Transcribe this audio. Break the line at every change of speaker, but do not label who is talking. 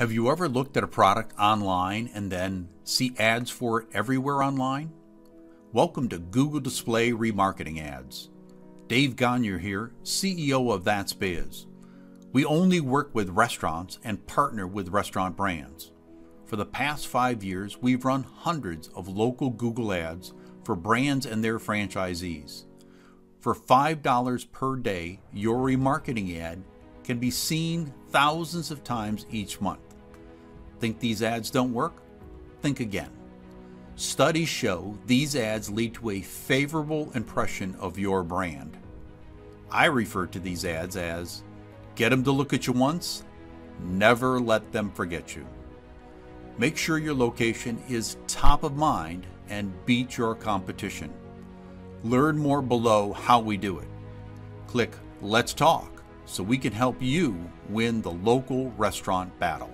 Have you ever looked at a product online and then see ads for it everywhere online? Welcome to Google Display Remarketing Ads. Dave Gagne here, CEO of That's Biz. We only work with restaurants and partner with restaurant brands. For the past five years, we've run hundreds of local Google ads for brands and their franchisees. For $5 per day, your remarketing ad can be seen thousands of times each month. Think these ads don't work? Think again. Studies show these ads lead to a favorable impression of your brand. I refer to these ads as get them to look at you once, never let them forget you. Make sure your location is top of mind and beat your competition. Learn more below how we do it. Click Let's Talk so we can help you win the local restaurant battle.